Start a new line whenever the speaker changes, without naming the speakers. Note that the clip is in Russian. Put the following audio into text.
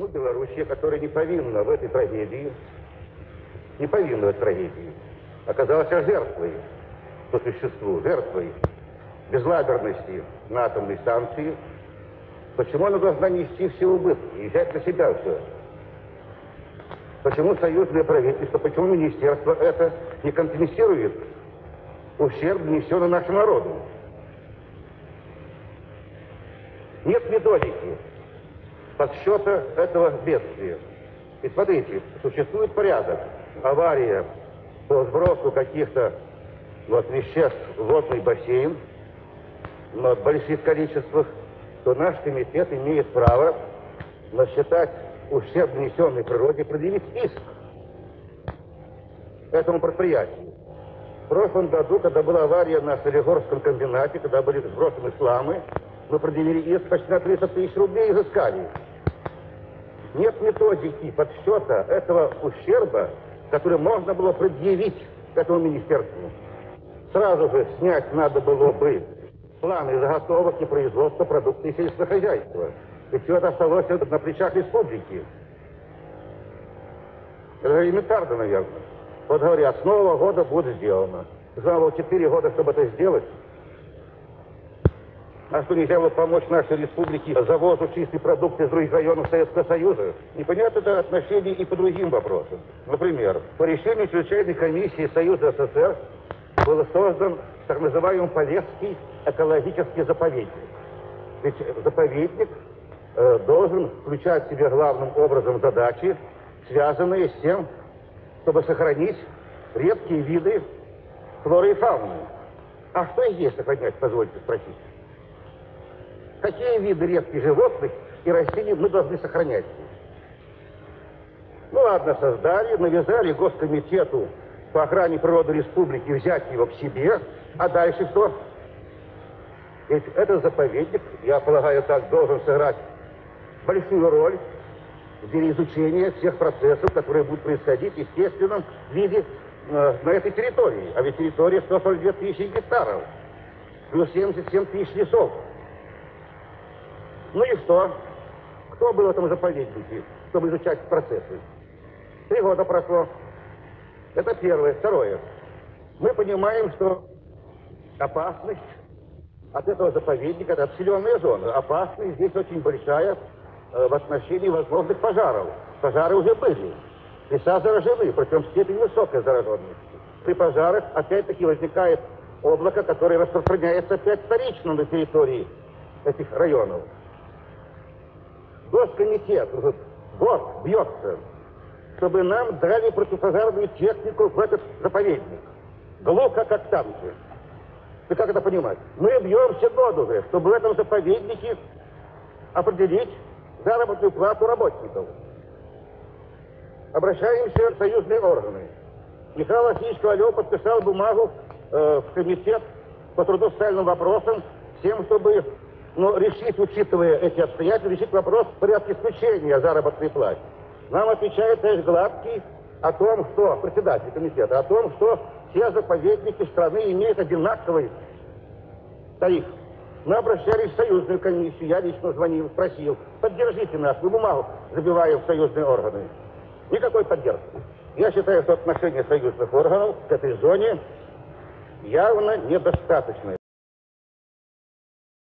Почему Белоруссия, которая не повинна в этой трагедии, не повинна в этой трагедии, оказалась жертвой по существу, жертвой безлаберности на атомной станции, почему она должна нести все убытки и взять на себя все? Почему союзное правительство, почему министерство это не компенсирует ущерб, нанесенный нашему народу? Нет методики подсчета этого бедствия. И смотрите, существует порядок. Авария по сбросу каких-то вот, веществ в водный бассейн, но в больших количествах, то наш комитет имеет право насчитать ущерб, нанесенный природе, предъявить иск этому предприятию. В прошлом году, когда была авария на Солигорском комбинате, когда были сбросаны сламы, мы предъявили иск почти на 300 тысяч рублей и изыскали. Нет методики подсчета этого ущерба, который можно было предъявить этому министерству. Сразу же снять надо было бы планы заготовок и производства продукции сельского хозяйства. И все это осталось на плечах республики. Это элементарно, наверное. Вот говорят, с нового года будет сделано. Заняло 4 года, чтобы это сделать. А что нельзя было помочь нашей республике завозу чистой продукции из других районов Советского Союза? Непонятно это отношение и по другим вопросам. Например, по решению чрезвычайной комиссии Союза СССР был создан так называемый Полесский экологический заповедник. Ведь заповедник э, должен включать в себе главным образом задачи, связанные с тем, чтобы сохранить редкие виды флоры и фауны. А что здесь сохранять, позвольте спросить? Какие виды редких животных и растений мы должны сохранять? Ну ладно, создали, навязали Госкомитету по охране природы республики взять его к себе, а дальше что? Ведь этот заповедник, я полагаю, так должен сыграть большую роль в деле всех процессов, которые будут происходить в естественном виде э, на этой территории. А ведь территория 142 тысячи гектаров, плюс 77 тысяч лесов. Ну и что? Кто был в этом заповеднике, чтобы изучать процессы? Три года прошло. Это первое. Второе. Мы понимаем, что опасность от этого заповедника, это отселенная зона. Опасность здесь очень большая э, в отношении возможных пожаров. Пожары уже были. Леса заражены, причем степень высокой зараженности. При пожарах опять-таки возникает облако, которое распространяется опять вторично на территории этих районов. Госкомитет год бьется, чтобы нам дали противопожарную технику в этот заповедник. Глухо, как танки. Ты как это понимать? Мы бьемся год уже, чтобы в этом заповеднике определить заработную плату работников. Обращаемся в союзные органы. Михаил Васильевич Ковалев подписал бумагу э, в комитет по трудоустройным вопросам, с тем, чтобы ну, решить, учитывая эти обстоятельства, решить вопрос в порядке исключения заработной платы. Нам отвечает товарищ Гладкий о том, что, председатель комитета, о том, что все заповедники страны имеют одинаковый тариф. Мы обращались в союзную комиссию, я лично звонил, спросил, поддержите нас, мы бумагу забиваем в союзные органы. Никакой поддержки. Я считаю, что отношение союзных органов к этой зоне явно недостаточное.